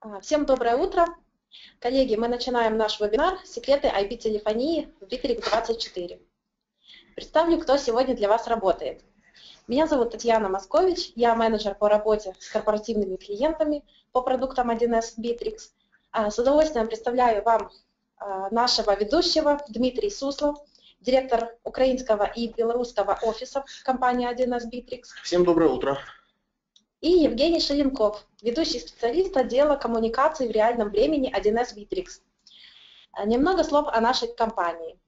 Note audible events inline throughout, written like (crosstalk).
А, всем доброе утро. Коллеги, мы начинаем наш вебинар «Секреты IP-телефонии в Bittrex 24». Представлю, кто сегодня для вас работает. Меня зовут Татьяна Москович, я менеджер по работе с корпоративными клиентами по продуктам 1С Bittrex. А, с удовольствием представляю вам а, нашего ведущего Дмитрий Суслов, директор украинского и белорусского офиса компании 1С Bittrex. Всем доброе утро и Евгений Шеленков, ведущий специалист отдела коммуникаций в реальном времени 1С Bittrex. Э, немного слов о нашей компании.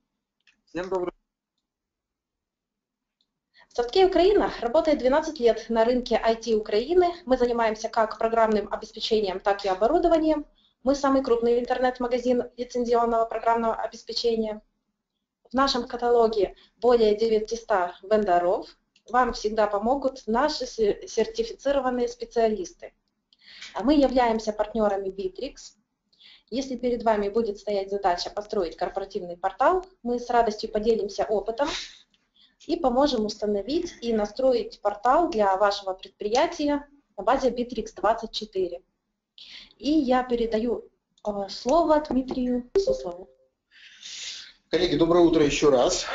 Всем добрый Софткей Украина работает 12 лет на рынке IT Украины. Мы занимаемся как программным обеспечением, так и оборудованием. Мы самый крупный интернет-магазин лицензионного программного обеспечения. В нашем каталоге более 900 вендоров, вам всегда помогут наши сертифицированные специалисты. А мы являемся партнерами Bittrex. Если перед вами будет стоять задача построить корпоративный портал, мы с радостью поделимся опытом и поможем установить и настроить портал для вашего предприятия на базе Bittrex 24. И я передаю э, слово Дмитрию Суслову. Коллеги, доброе утро еще раз.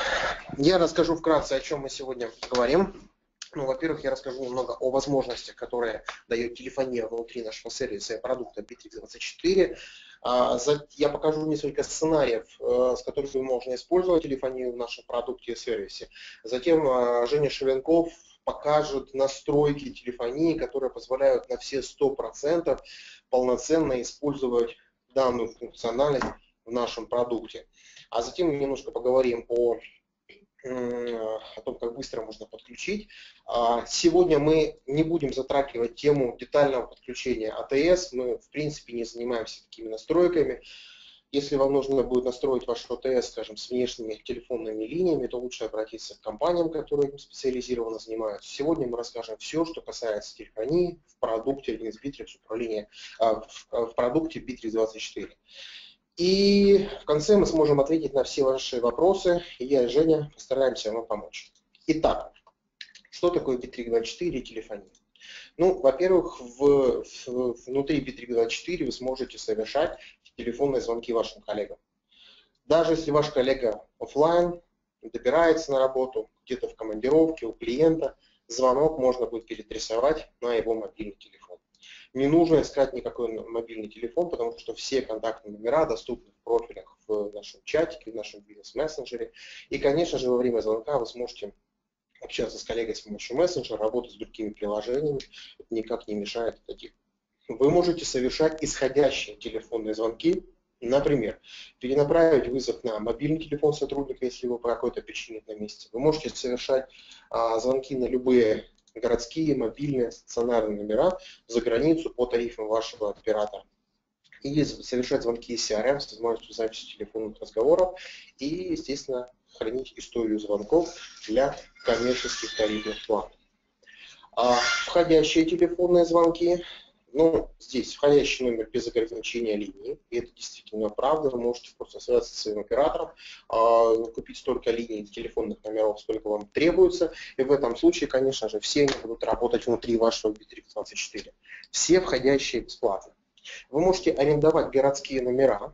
Я расскажу вкратце, о чем мы сегодня говорим. Ну, во-первых, я расскажу немного о возможностях, которые дает телефония внутри нашего сервиса и продукта Bittrex24. А, я покажу несколько сценариев, э, с которыми можно использовать телефонию в нашем продукте и сервисе. Затем э, Женя Шевенков покажет настройки телефонии, которые позволяют на все 100% полноценно использовать данную функциональность в нашем продукте. А затем мы немножко поговорим о, о том, как быстро можно подключить. А, сегодня мы не будем затрагивать тему детального подключения АТС. Мы, в принципе, не занимаемся такими настройками. Если вам нужно будет настроить ваш ОТС, скажем, с внешними телефонными линиями, то лучше обратиться к компаниям, которые этим специализированно занимаются. Сегодня мы расскажем все, что касается телефонии в продукте Bittrex управления, а, в продукте Bittrex 24. И в конце мы сможем ответить на все ваши вопросы. И я и Женя постараемся вам помочь. Итак, что такое Bittrex24 и телефония? Ну, во-первых, в, в, внутри Bittrex24 вы сможете совершать телефонные звонки вашим коллегам. Даже если ваш коллега офлайн, добирается на работу, где-то в командировке у клиента, звонок можно будет перетрясовать на его мобильный телефон. Не нужно искать никакой мобильный телефон, потому что все контактные номера доступны в профилях в нашем чатике, в нашем бизнес-мессенджере. И, конечно же, во время звонка вы сможете общаться с коллегой с помощью мессенджера, работать с другими приложениями. Это никак не мешает таких. Вы можете совершать исходящие телефонные звонки, Например, перенаправить вызов на мобильный телефон сотрудника, если вы по какой-то причине на месте. Вы можете совершать а, звонки на любые городские, мобильные, стационарные номера за границу по тарифам вашего оператора. И совершать звонки из CRM с возможностью записи телефонных разговоров и, естественно, хранить историю звонков для коммерческих тарифных планов. А входящие телефонные звонки ну, здесь входящий номер без ограничения линии, и это действительно правда, вы можете просто связаться с своим оператором, а, купить столько линий телефонных номеров, сколько вам требуется, и в этом случае, конечно же, все они будут работать внутри вашего Bittrex24. Все входящие бесплатно. Вы можете арендовать городские номера,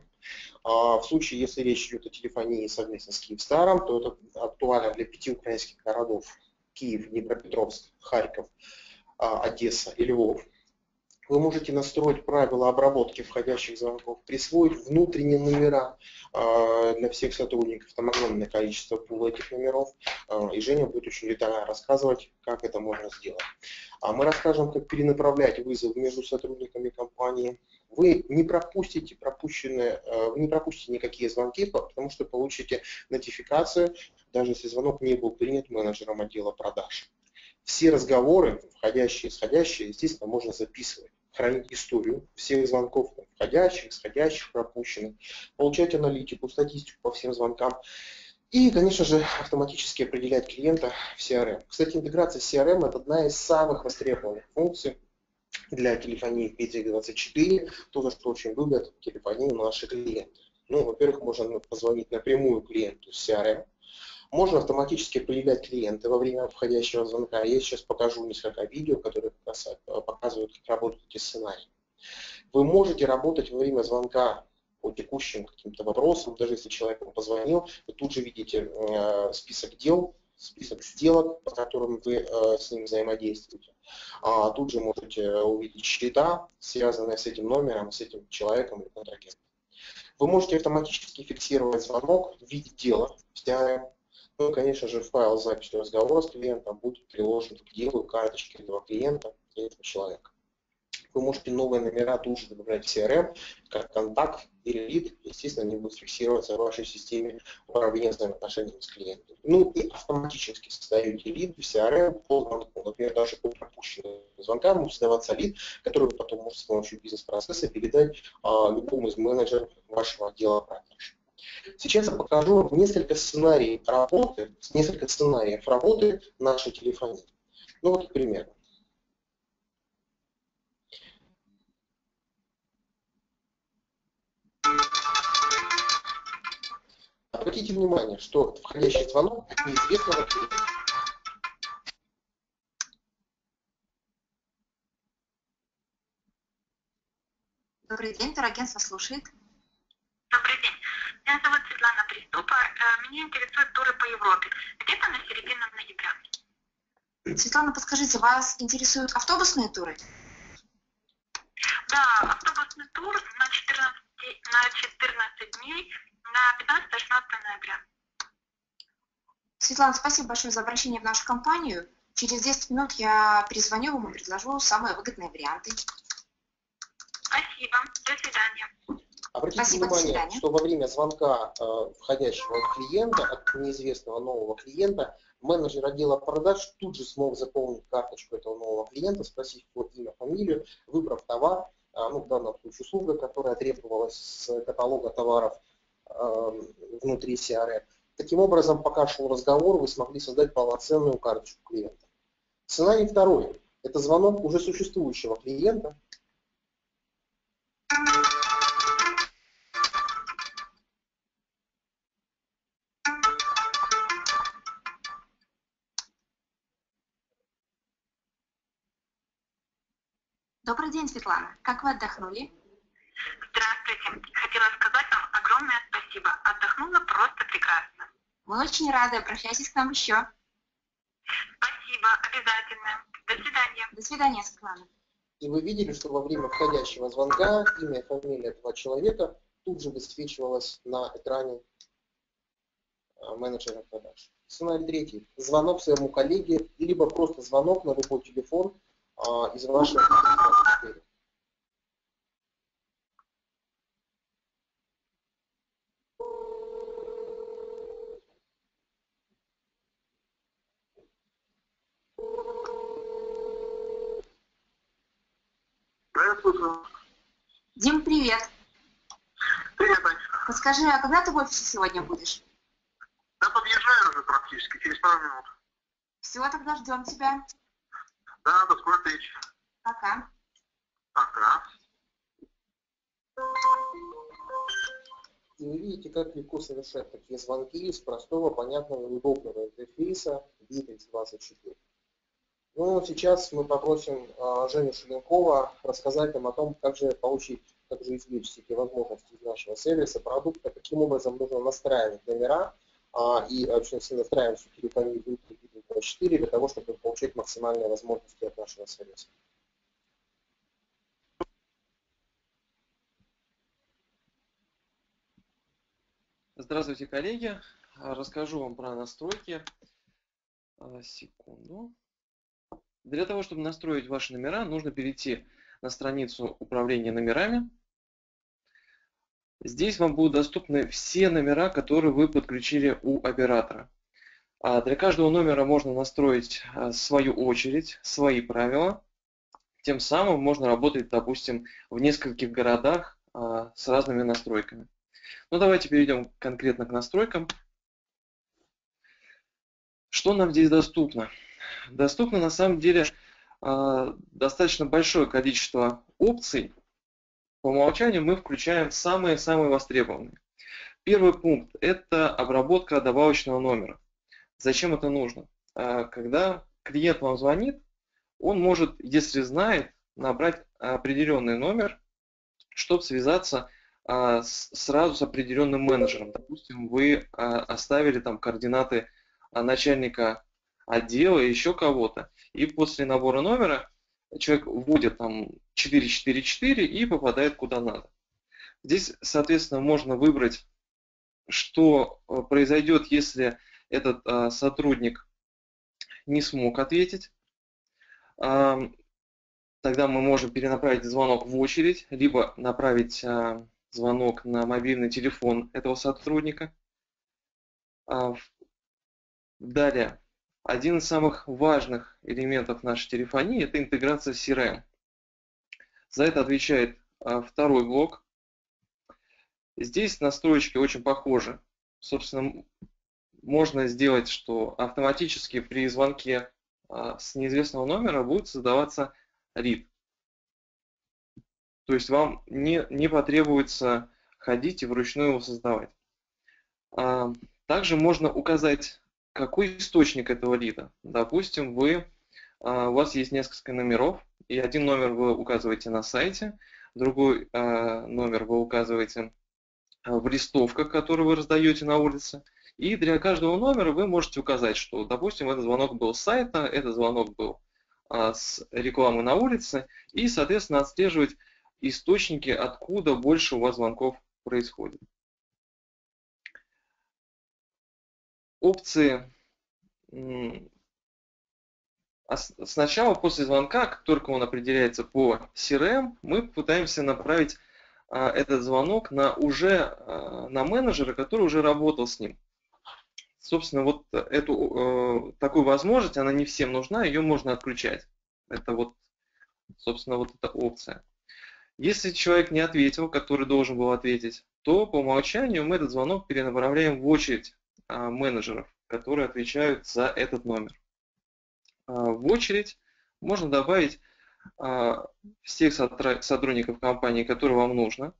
а, в случае, если речь идет о телефонии совместно с Киевстаром, то это актуально для пяти украинских городов. Киев, Днепропетровск, Харьков, а, Одесса и Львов вы можете настроить правила обработки входящих звонков, присвоить внутренние номера э, для всех сотрудников, там огромное количество пула этих номеров, э, и Женя будет очень детально рассказывать, как это можно сделать. А мы расскажем, как перенаправлять вызов между сотрудниками компании. Вы не пропустите пропущенные, э, вы не пропустите никакие звонки, потому что получите нотификацию, даже если звонок не был принят менеджером отдела продаж. Все разговоры, входящие и исходящие, естественно, можно записывать хранить историю всех звонков, входящих, исходящих, пропущенных, получать аналитику, статистику по всем звонкам и, конечно же, автоматически определять клиента в CRM. Кстати, интеграция с CRM – это одна из самых востребованных функций для телефонии PTX24, то, за что очень любят телефонию наши клиенты. Ну, во-первых, можно позвонить напрямую клиенту с CRM, можно автоматически определять клиента во время входящего звонка. Я сейчас покажу несколько видео, которые показывают, как работают эти сценарии. Вы можете работать во время звонка по текущим каким-то вопросам, даже если человек вам позвонил, вы тут же видите э, список дел, список сделок, по которым вы э, с ним взаимодействуете. А тут же можете увидеть счета, связанные с этим номером, с этим человеком или контрагентом. Вы можете автоматически фиксировать звонок в виде дела в. Ну конечно же, файл с записью разговора с клиентом будет приложен к делу карточки этого клиента и этого человека вы можете новые номера тут же добавлять в CRM, как контакт или лид, естественно, они будут фиксироваться в вашей системе управления взаимоотношениями с клиентом. Ну и автоматически создаете лид в CRM по звонку. Например, даже по пропущенным звонкам может создаваться лид, который вы потом можете с помощью бизнес-процесса передать а, любому из менеджеров вашего отдела продаж. Сейчас я покажу несколько сценариев работы, несколько сценариев работы нашей телефонии. Ну вот, к примеру. Обратите внимание, что входящий звонок неизвестного клиента. Добрый день, турагентство слушает. День. Меня зовут Светлана Приступа. Э, меня интересуют туры по Европе. Где-то на середину ноября. Светлана, подскажите, вас интересуют автобусные туры? Да, автобусный тур на 14, на 14 дней на 15-16 ноября. Светлана, спасибо большое за обращение в нашу компанию. Через 10 минут я перезвоню вам и предложу самые выгодные варианты. Спасибо. До свидания. Обратите Спасибо, внимание, что во время звонка э, входящего клиента от неизвестного нового клиента менеджер отдела продаж тут же смог заполнить карточку этого нового клиента, спросив его имя, фамилию, выбрав товар, э, ну, в данном случае услуга, которая требовалась с каталога товаров э, внутри CRM. Таким образом, пока шел разговор, вы смогли создать полноценную карточку клиента. Сценарий второй. Это звонок уже существующего клиента, Добрый день, Светлана. Как вы отдохнули? Здравствуйте. Хотела сказать вам огромное спасибо. Отдохнула просто прекрасно. Мы очень рады. Обращайтесь к нам еще. Спасибо. Обязательно. До свидания. До свидания, Светлана. И вы видели, что во время входящего звонка имя и фамилия этого человека тут же высвечивалось на экране а, менеджера продаж. Сценарий третий. Звонок своему коллеге, либо просто звонок на любой телефон из. Да, я слушаю. Дим, привет. Привет, Ань. Подскажи, а когда ты в офисе сегодня будешь? Я подъезжаю уже практически, через пару минут. Все, тогда ждем тебя. Да, до скорой встречи. Пока. Пока. И вы видите, как легко совершать такие звонки из простого, понятного и удобного интерфейса Bittrex 24. Ну, сейчас мы попросим а, Женю Шеленкова рассказать нам о том, как же получить, как же извлечь все эти возможности из нашего сервиса, продукта, каким образом нужно настраивать номера а, и вообще все настраивать всю телефонию Bittrex 24 для того, чтобы получить максимальные возможности от нашего сервиса. Здравствуйте, коллеги. Расскажу вам про настройки. А, Секунду. Для того, чтобы настроить ваши номера, нужно перейти на страницу управления номерами. Здесь вам будут доступны все номера, которые вы подключили у оператора. А Для каждого номера можно настроить а, свою очередь, свои правила. Тем самым можно работать, допустим, в нескольких городах а, с разными настройками. Ну, давайте перейдем конкретно к настройкам. Что нам здесь доступно? Доступно на самом деле э, достаточно большое количество опций. По умолчанию мы включаем самые-самые востребованные. Первый пункт – это обработка добавочного номера. Зачем это нужно? Э, Когда клиент вам звонит, он может, если знает, набрать определенный номер чтобы связаться а, сразу с определенным менеджером. Допустим, вы а, оставили там координаты а, начальника отдела, еще кого-то, и после набора номера человек вводит там 444 и попадает куда надо. Здесь, соответственно, можно выбрать, что э, произойдет, если этот а, сотрудник не смог ответить. А, тогда мы можем перенаправить звонок в очередь, либо направить а, звонок на мобильный телефон этого сотрудника. А, далее, один из самых важных элементов нашей телефонии – это интеграция с CRM. За это отвечает а, второй блок. Здесь настройки очень похожи. Собственно, можно сделать, что автоматически при звонке а, с неизвестного номера будет создаваться RID. То есть вам не, не потребуется ходить и вручную его создавать. А, также можно указать, какой источник этого лида. Допустим, вы, а, у вас есть несколько номеров, и один номер вы указываете на сайте, другой номер вы указываете в листовках, которые вы раздаете на улице, и для каждого номера вы можете указать, что, допустим, этот звонок был с сайта, этот звонок был а, с рекламы на улице, и, соответственно, отслеживать источники, откуда больше у вас звонков происходит. Опции сначала после звонка, как только он определяется по CRM, мы пытаемся направить а, этот звонок на уже а, на менеджера, который уже работал с ним собственно, вот эту э, такую возможность, она не всем нужна, ее можно отключать. Это вот, собственно, вот эта опция. Если человек не ответил, который должен был ответить, то по умолчанию мы этот звонок перенаправляем в очередь э, менеджеров, которые отвечают за этот номер. В очередь можно добавить всех сотрудников компании, которые вам нужно,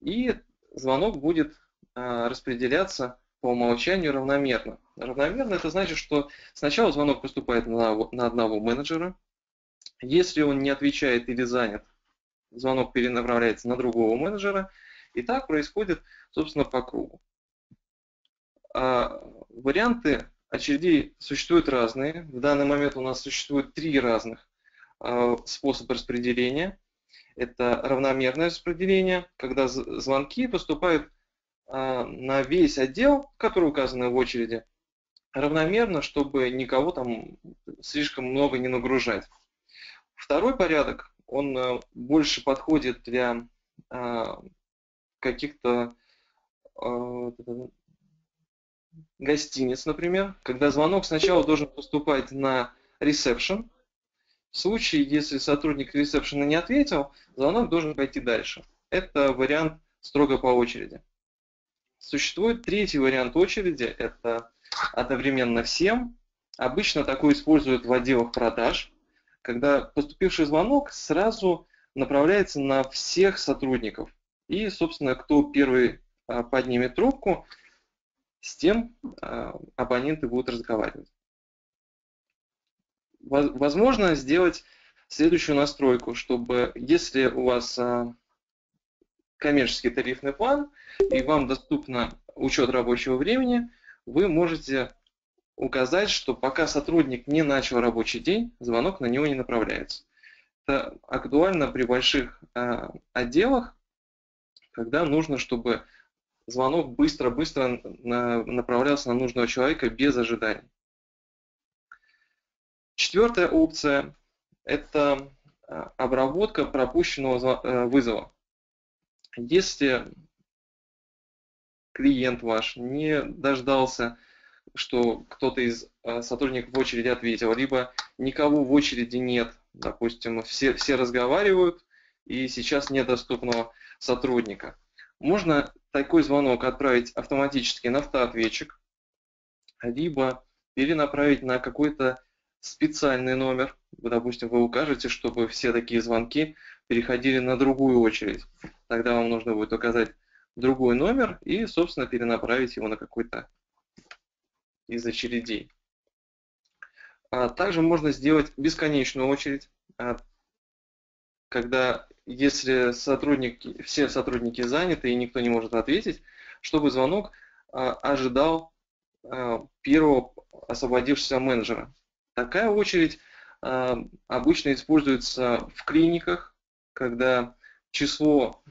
и звонок будет э, распределяться по умолчанию равномерно. Равномерно это значит, что сначала звонок поступает на, на одного менеджера. Если он не отвечает или занят, звонок перенаправляется на другого менеджера. И так происходит, собственно, по кругу. А варианты очередей существуют разные. В данный момент у нас существует три разных а, способа распределения. Это равномерное распределение, когда звонки поступают а, на весь отдел, который указан в очереди, равномерно, чтобы никого там слишком много не нагружать. Второй порядок, он э, больше подходит для а, каких-то а, гостиниц, например, когда звонок сначала должен поступать на ресепшн. В случае, если сотрудник ресепшена не ответил, звонок должен пойти дальше. Это вариант строго по очереди. Существует третий вариант очереди, это одновременно всем. Обычно такой используют в отделах продаж, когда поступивший звонок сразу направляется на всех сотрудников. И, собственно, кто первый а, поднимет трубку, с тем а, абоненты будут разговаривать. Возможно сделать следующую настройку, чтобы если у вас а, коммерческий тарифный план, и вам доступно учет рабочего времени, вы можете указать, что пока сотрудник не начал рабочий день, звонок на него не направляется. Это актуально при больших э, отделах, когда нужно, чтобы звонок быстро-быстро на, направлялся на нужного человека без ожиданий. Четвертая опция – это а, обработка пропущенного э, вызова. Если клиент ваш не дождался, что кто-то из э, сотрудников в очереди ответил, либо никого в очереди нет, допустим, все, все разговаривают, и сейчас нет доступного сотрудника. Можно такой звонок отправить автоматически на автоответчик, либо перенаправить на какой-то специальный номер. Допустим, вы укажете, чтобы все такие звонки переходили на другую очередь. Тогда вам нужно будет указать другой номер и, собственно, перенаправить его на какой-то из очередей. А также можно сделать бесконечную очередь, а, когда если сотрудники, все сотрудники заняты и никто не может ответить, чтобы звонок а, ожидал а, первого освободившегося менеджера. Такая очередь а, обычно используется в клиниках, когда число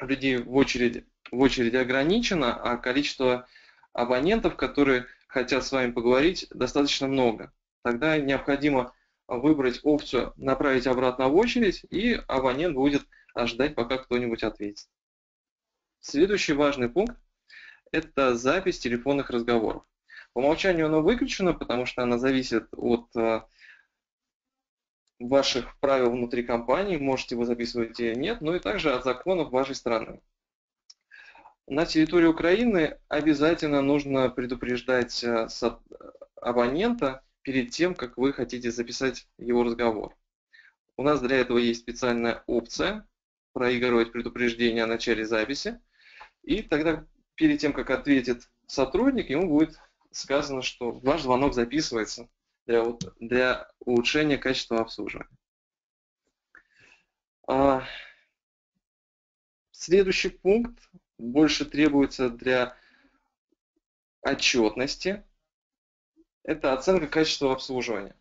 людей в очереди, в очереди ограничено, а количество абонентов, которые хотят с вами поговорить, достаточно много. Тогда необходимо выбрать опцию «Направить обратно в очередь», и абонент будет ожидать, пока кто-нибудь ответит. Следующий важный пункт – это запись телефонных разговоров. По умолчанию она выключена, потому что она зависит от э, ваших правил внутри компании, можете вы записывать или нет, но и также от законов вашей страны. На территории Украины обязательно нужно предупреждать э, абонента перед тем, как вы хотите записать его разговор. У нас для этого есть специальная опция проигрывать предупреждение о начале записи. И тогда перед тем, как ответит сотрудник, ему будет сказано, что ваш звонок записывается для, для улучшения качества обслуживания. А, следующий пункт больше требуется для отчетности. Это оценка качества обслуживания.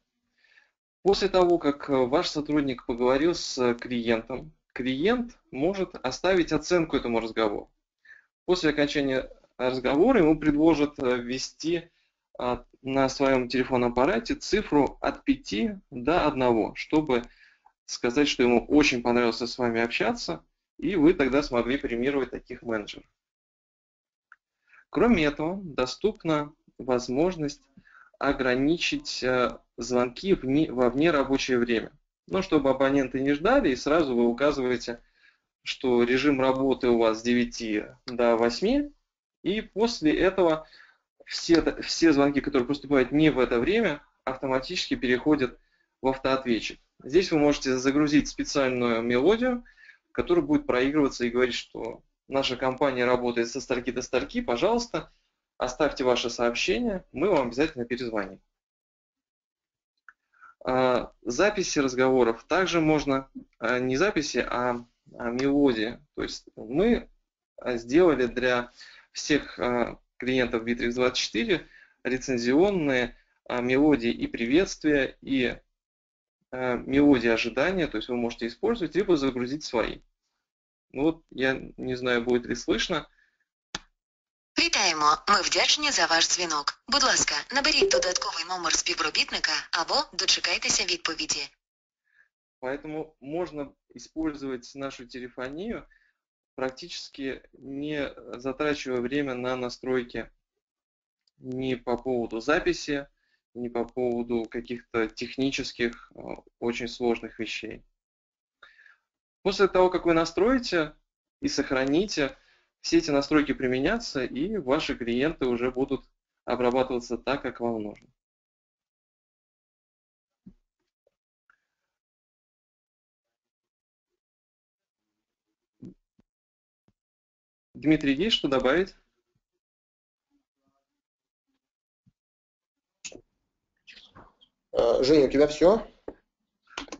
После того, как ваш сотрудник поговорил с клиентом, клиент может оставить оценку этому разговору. После окончания разговора ему предложат ввести а, на своем телефонном аппарате цифру от 5 до 1, чтобы сказать, что ему очень понравилось с вами общаться, и вы тогда смогли премировать таких менеджеров. Кроме этого, доступна возможность ограничить э, звонки во внерабочее время. Ну, чтобы абоненты не ждали, и сразу вы указываете, что режим работы у вас с 9 до 8, и после этого все, все звонки, которые поступают не в это время, автоматически переходят в автоответчик. Здесь вы можете загрузить специальную мелодию, которая будет проигрываться и говорить, что наша компания работает со строки до строки, пожалуйста, оставьте ваше сообщение, мы вам обязательно перезвоним. А, записи разговоров также можно, а, не записи, а, а мелодии. То есть мы сделали для всех клиентов Bittrex24 рецензионные мелодии и приветствия, и мелодии ожидания, то есть вы можете использовать, либо загрузить свои. Ну вот, я не знаю, будет ли слышно. Вітаємо! Ми вдячні за ваш дзвінок. Будь ласка, наберіть додатковий номер співробітника або дочекайтеся відповіді. Поэтому можно использовать нашу телефонию практически не затрачивая время на настройки ни по поводу записи, ни по поводу каких-то технических, э, очень сложных вещей. После того, как вы настроите и сохраните, все эти настройки применятся, и ваши клиенты уже будут обрабатываться так, как вам нужно. Дмитрий, есть что добавить? Э, Женя, у тебя все?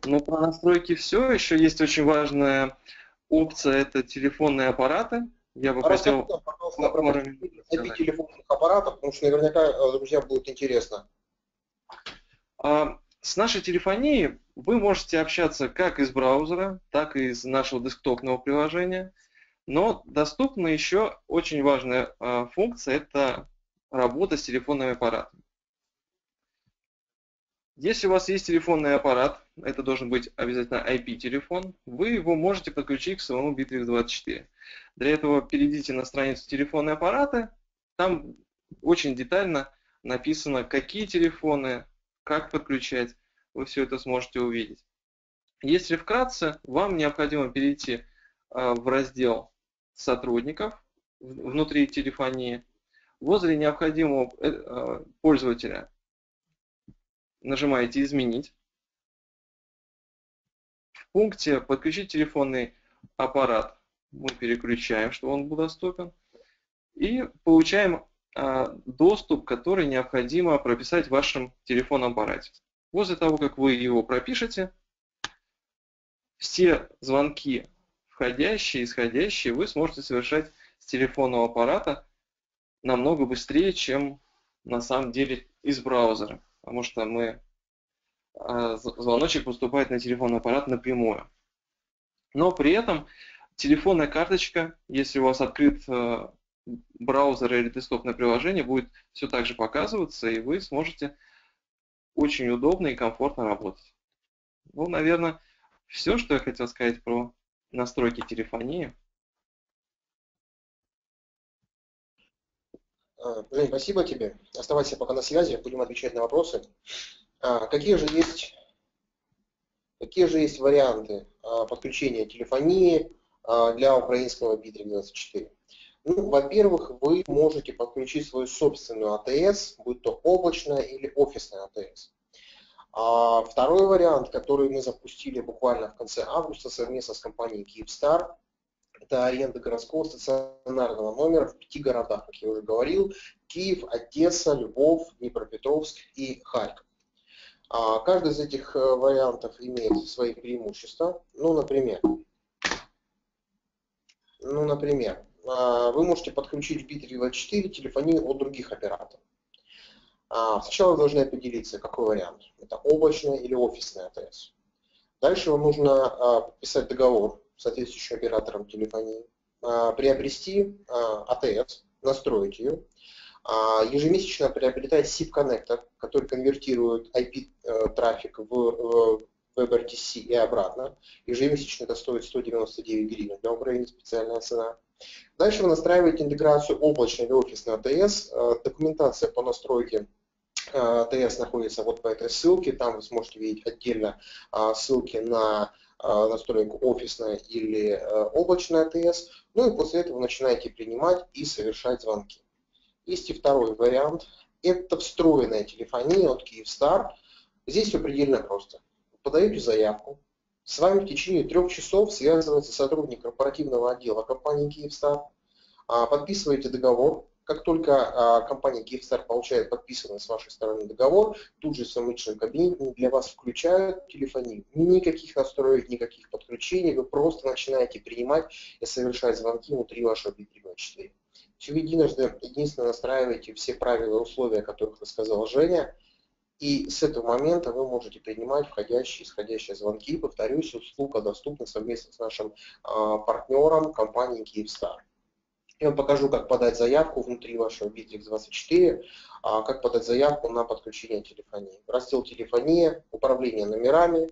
Ну, по настройке все. Еще есть очень важная опция, это телефонные аппараты. Я бы хотел... пожалуйста, эти телефонных аппаратов, потому что наверняка э, друзьям будет интересно. А, с нашей телефонией вы можете общаться как из браузера, так и из нашего десктопного приложения – но доступна еще очень важная а, функция – это работа с телефонными аппаратами. Если у вас есть телефонный аппарат, это должен быть обязательно IP-телефон, вы его можете подключить к своему Bittrex24. Для этого перейдите на страницу телефонные аппараты, там очень детально написано, какие телефоны, как подключать, вы все это сможете увидеть. Если вкратце, вам необходимо перейти а, в раздел сотрудников внутри телефонии. Возле необходимого э, э, пользователя нажимаете «Изменить». Пункте «Подключить телефонный аппарат» мы переключаем, что он был доступен. И получаем а, доступ, который необходимо прописать в вашем телефонном аппарате. После того, как вы его пропишете, все звонки входящие, исходящие, вы сможете совершать с телефонного аппарата намного быстрее, чем на самом деле из браузера, потому что мы звоночек поступает на телефонный аппарат напрямую. Но при этом телефонная карточка, если у вас открыт э, браузер или десктопное приложение, будет все так же показываться, и вы сможете очень удобно и комфортно работать. Ну, наверное, все, что я хотел сказать про настройки телефонии. Жень, спасибо тебе. Оставайся пока на связи, будем отвечать на вопросы. А, какие же есть, какие же есть варианты а, подключения телефонии для украинского B324? Ну, во-первых, вы можете подключить свою собственную АТС, будь то облачная или офисная АТС. А второй вариант, который мы запустили буквально в конце августа совместно с компанией Kyivstar, это аренда городского стационарного номера в пяти городах, как я уже говорил, Киев, Одесса, Львов, Днепропетровск и Харьков. А каждый из этих э, вариантов имеет свои преимущества. Ну, например, ну, например, а, вы можете подключить в B324 телефонию от других операторов. А, сначала вы должны определиться, какой вариант. Это облачная или офисная АТС. Дальше вам нужно подписать договор с соответствующим оператором телефонии, приобрести АТС, настроить ее, ежемесячно приобретать SIP-коннектор, который конвертирует IP-трафик э, в WebRTC и обратно. Ежемесячно это стоит 199 гривен для Украины специальная цена. Дальше вы настраиваете интеграцию облачной или офисной АТС. Э, документация по настройке э, АТС находится вот по этой ссылке. Там вы сможете видеть отдельно э, ссылки на настройку офисная или облачная АТС. Ну и после этого начинаете принимать и совершать звонки. Есть и второй вариант. Это встроенная телефония от Kyivstar. Здесь все предельно просто. Подаете заявку, с вами в течение трех часов связывается сотрудник корпоративного отдела компании Kyivstar, а, подписываете договор. Как только а, компания Kyivstar получает подписанный с вашей стороны договор, тут же личном кабинете для вас включают телефонию. Никаких настроек, никаких подключений, вы просто начинаете принимать и совершать звонки внутри вашего B324. Все единожды, единственно настраиваете все правила и условия, о которых рассказал Женя, и с этого момента вы можете принимать входящие и исходящие звонки. Повторюсь, услуга доступна совместно с нашим а, партнером компанией Kyivstar. Я вам покажу, как подать заявку внутри вашего Bittrex24, а, как подать заявку на подключение телефонии. Раздел телефония, управление номерами,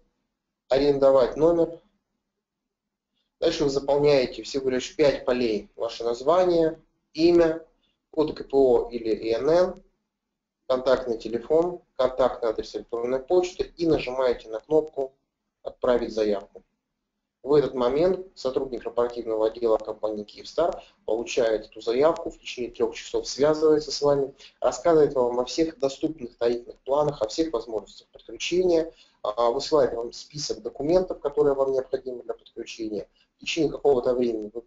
арендовать номер. Дальше вы заполняете всего лишь 5 полей. Ваше название, имя, код КПО или ИНН, контактный телефон, контактный адрес электронной почты и нажимаете на кнопку «Отправить заявку». В этот момент сотрудник корпоративного отдела компании Kyivstar получает эту заявку, в течение трех часов связывается с вами, рассказывает вам о всех доступных тарифных планах, о всех возможностях подключения, а, высылает вам список документов, которые вам необходимы для подключения. В течение какого-то времени вы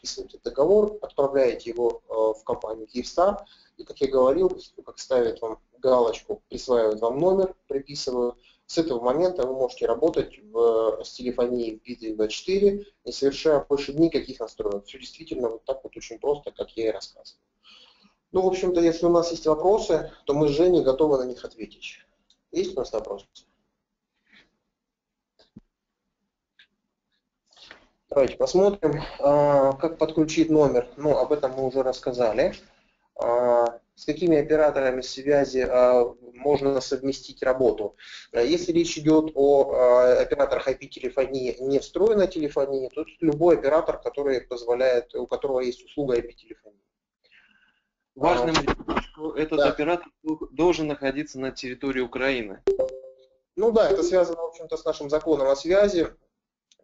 подписываете договор, отправляете его э, в компанию Kyivstar, и, как я говорил, как ставят вам галочку, присваивают вам номер, приписывают, с этого момента вы можете работать в, с телефонией V324, не совершая больше никаких настроек. Все действительно вот так вот очень просто, как я и рассказывал. Ну, в общем-то, если у нас есть вопросы, то мы с Женей готовы на них ответить. Есть у нас вопросы? Давайте посмотрим, а, как подключить номер. Ну, об этом мы уже рассказали. А, с какими операторами связи а, можно совместить работу. Если речь идет о операторах IP-телефонии, не встроенной телефонии, то любой оператор, который позволяет, у которого есть услуга IP-телефонии. Важным что этот да. оператор должен находиться на территории Украины. Ну да, это связано, в общем-то, с нашим законом о связи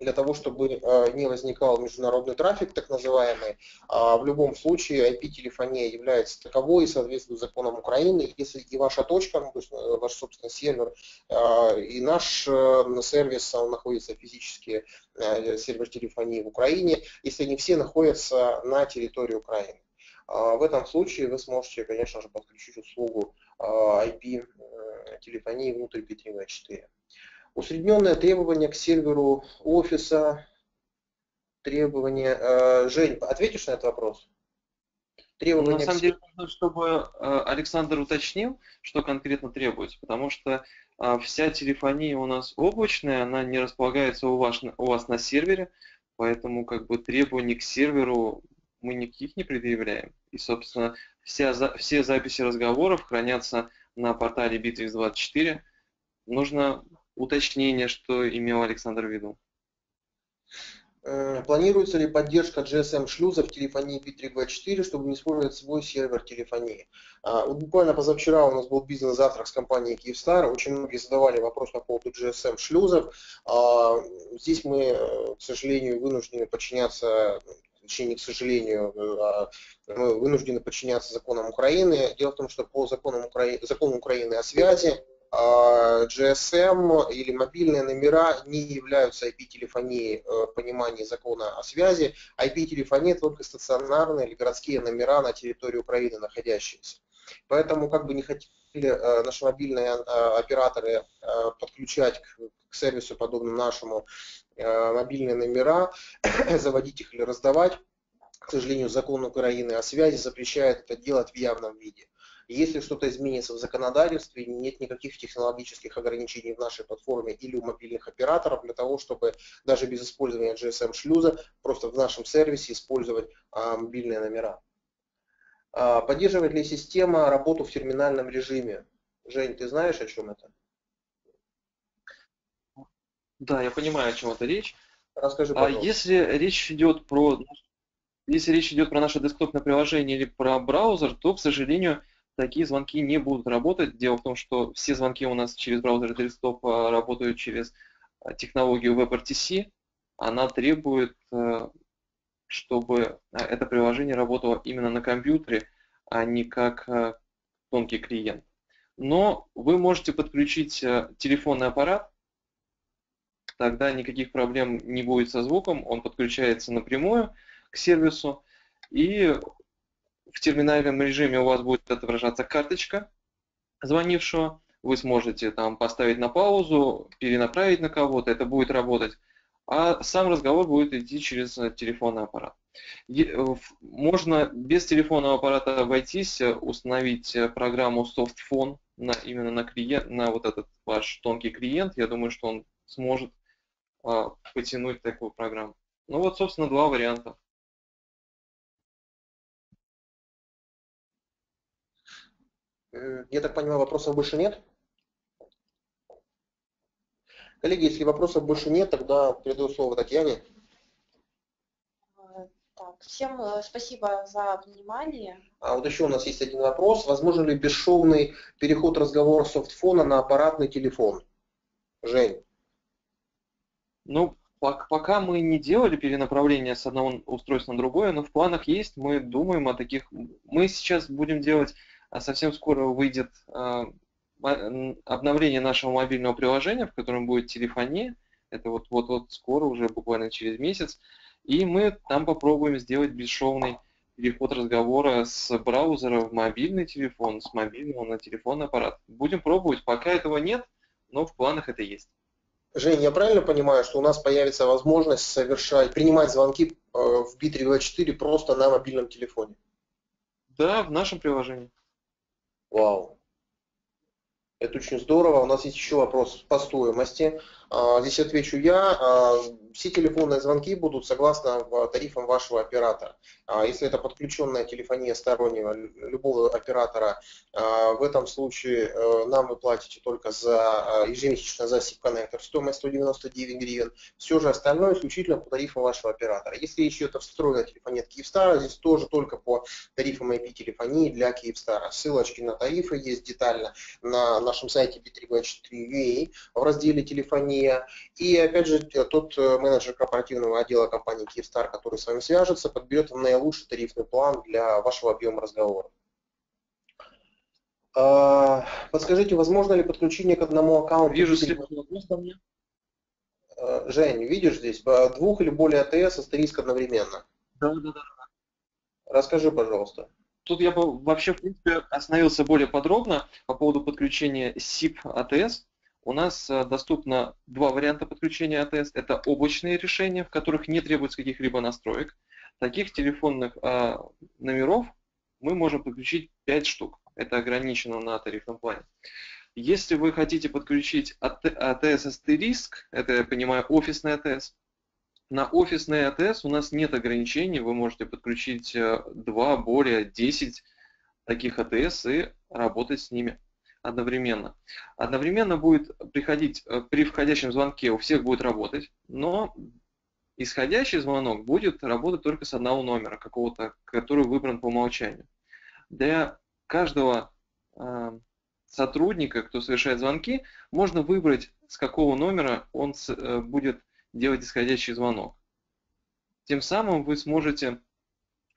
для того, чтобы э, не возникал международный трафик, так называемый. А в любом случае IP-телефония является таковой и соответствует законам Украины. Если и ваша точка, ну, то есть э, ваш собственный сервер, э, и наш сервис, он находится физически, сервер телефонии в Украине, если они все находятся на территории Украины. А в этом случае вы сможете, конечно же, подключить услугу IP-телефонии внутрь P324. Усредненное требование к серверу офиса, требования. Э, Жень, ответишь на этот вопрос? Требования на самом к... деле, нужно, чтобы э, Александр уточнил, что конкретно требуется, потому что э, вся телефония у нас облачная, она не располагается у вас, у вас на сервере, поэтому как бы требований к серверу мы никаких не предъявляем. И, собственно, вся, все записи разговоров хранятся на портале Bittrex24. Нужно уточнение, что имел Александр в виду. Э, планируется ли поддержка GSM-шлюза в телефонии P324, чтобы не использовать свой сервер телефонии? А, вот буквально позавчера у нас был бизнес-завтрак с компанией Kyivstar. Очень многие задавали вопрос по поводу GSM-шлюзов. А, здесь мы, э, к сожалению, вынуждены подчиняться точнее не к сожалению, э, а мы вынуждены подчиняться законам Украины. Дело в том, что по законам Украины, закону Украины о связи GSM или мобильные номера не являются IP-телефонией э, в понимании закона о связи. IP-телефония только стационарные или городские номера на территории Украины находящиеся. Поэтому как бы не хотели э, наши мобильные э, операторы подключать к сервису, подобному нашему, мобильные номера, (coughs) заводить их или раздавать, к сожалению, закон Украины о связи запрещает это делать в явном виде. Если что-то изменится в законодательстве, нет никаких технологических ограничений в нашей платформе или у мобильных операторов для того, чтобы даже без использования GSM-шлюза просто в нашем сервисе использовать а, мобильные номера. А, поддерживает ли система работу в терминальном режиме? Жень, ты знаешь, о чем это? Да, я понимаю, о чем это речь. Расскажи, а пожалуйста. А если речь идет про если речь идет про наше десктопное приложение или про браузер, то, к сожалению, такие звонки не будут работать. Дело в том, что все звонки у нас через браузер Desktop а, работают через а, технологию WebRTC. Она требует, э, чтобы а, это приложение работало именно на компьютере, а не как тонкий клиент. Но вы можете подключить телефонный аппарат, тогда никаких проблем не будет со звуком, он подключается напрямую к сервису, и в терминальном режиме у вас будет отображаться карточка звонившего, вы сможете там поставить на паузу, перенаправить на кого-то, это будет работать, а сам разговор будет идти через телефонный аппарат. Можно без телефонного аппарата обойтись, установить программу SoftPhone на, именно на клиент, на вот этот ваш тонкий клиент. Я думаю, что он сможет а, потянуть такую программу. Ну вот, собственно, два варианта. Я так понимаю, вопросов больше нет? Коллеги, если вопросов больше нет, тогда передаю слово Татьяне. Э, так, всем э, спасибо за внимание. А вот еще у нас есть один вопрос. Возможно ли бесшовный переход разговора софтфона на аппаратный телефон? Жень. Ну, пока мы не делали перенаправление с одного устройства на другое, но в планах есть, мы думаем о таких... Мы сейчас будем делать совсем скоро выйдет а, обновление нашего мобильного приложения, в котором будет телефония. Это вот вот вот скоро, уже буквально через месяц. И мы там попробуем сделать бесшовный переход разговора с браузера в мобильный телефон, с мобильного на телефонный аппарат. Будем пробовать, пока этого нет, но в планах это есть. Жень, я правильно понимаю, что у нас появится возможность совершать, принимать звонки э, в B324 просто на мобильном телефоне? Да, в нашем приложении. Вау. Это очень здорово. У нас есть еще вопрос по стоимости. А, здесь отвечу я. А, все телефонные звонки будут согласно тарифам вашего оператора. А, если это подключенная телефония стороннего любого оператора, в этом случае э, нам вы платите только за ежемесячно за SIP-коннектор стоимость 199 гривен. Все же остальное исключительно по тарифам вашего оператора. Если речь идет о встроенной телефонии от Kyivstar, здесь тоже только по тарифам IP-телефонии для Kyivstar. Ссылочки на тарифы есть детально на нашем сайте b324.ua в разделе телефонии компания. И опять же, тот э, менеджер корпоративного отдела компании Kyivstar, который с вами свяжется, подберет наилучший тарифный план для вашего объема разговора. А, подскажите, возможно ли подключение к одному аккаунту? Вижу ко мне. Э, Жень, видишь здесь двух или более АТС астериск одновременно? Да, да, да. Расскажи, пожалуйста. Тут я бы вообще, в принципе, остановился более подробно по поводу подключения SIP ATS у нас э, доступно два варианта подключения АТС. Это облачные решения, в которых не требуется каких-либо настроек. Таких телефонных а, номеров мы можем подключить 5 штук. Это ограничено на тарифном плане. Если вы хотите подключить АТС Астериск, это, я понимаю, офисный АТС, на офисный АТС у нас нет ограничений, вы можете подключить 2, э, более 10 таких АТС и работать с ними одновременно. Одновременно будет приходить, э, при входящем звонке у всех будет работать, но исходящий звонок будет работать только с одного номера, какого-то, который выбран по умолчанию. Для каждого э, сотрудника, кто совершает звонки, можно выбрать, с какого номера он э, будет делать исходящий звонок. Тем самым вы сможете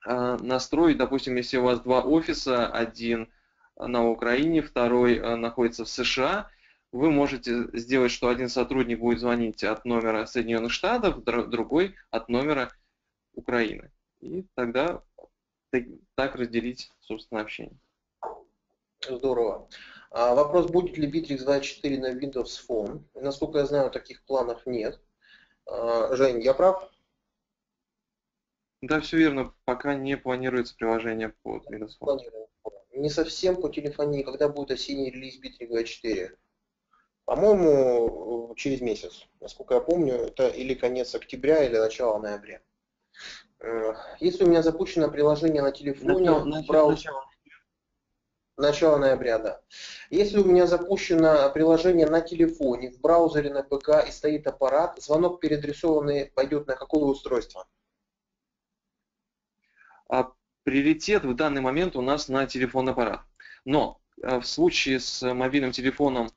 настроить, допустим, если у вас два офиса, один на Украине, второй э, находится в США, вы можете сделать, что один сотрудник будет звонить от номера Соединенных Штатов, другой от номера Украины. И тогда так разделить, собственно, общение. Здорово. А вопрос, будет ли Bittrex 2.4 на Windows Phone? Насколько я знаю, таких планов нет. А, Жень, я прав? Да, все верно. Пока не планируется приложение под Windows Phone. Планируем. Не совсем по телефонии. Когда будет осенний релиз Bittrex 2.4? По-моему, через месяц. Насколько я помню, это или конец октября, или начало ноября. Э, если у меня запущено приложение на телефоне, начало, браузер... начало. начало ноября, да. Если у меня запущено приложение на телефоне, в браузере на ПК и стоит аппарат, звонок переадресованный пойдет на какое устройство? А приоритет в данный момент у нас на телефонный аппарат. Но э, в случае с мобильным телефоном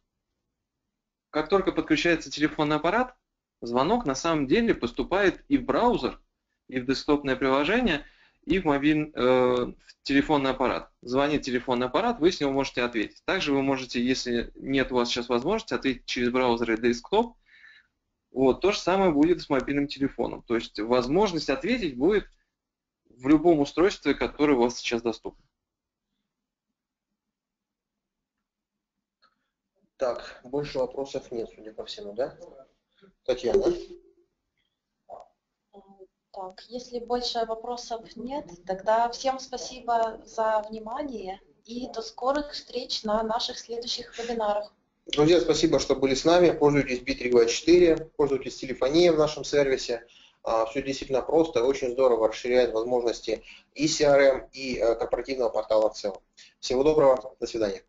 как только подключается телефонный аппарат, звонок на самом деле поступает и в браузер, и в десктопное приложение, и в, мобиль, э, в телефонный аппарат. Звонит телефонный аппарат, вы с него можете ответить. Также вы можете, если нет у вас сейчас возможности, ответить через браузер и десктоп. Вот, то же самое будет с мобильным телефоном. То есть возможность ответить будет в любом устройстве, которое у вас сейчас доступно. Так, больше вопросов нет, судя по всему, да? Татьяна? Так, если больше вопросов нет, тогда всем спасибо за внимание и до скорых встреч на наших следующих вебинарах. Друзья, спасибо, что были с нами. Пользуйтесь Bittrex24, пользуйтесь телефонией в нашем сервисе. А, Все действительно просто, очень здорово расширяет возможности и CRM, и э, корпоративного портала в целом. Всего доброго, до свидания.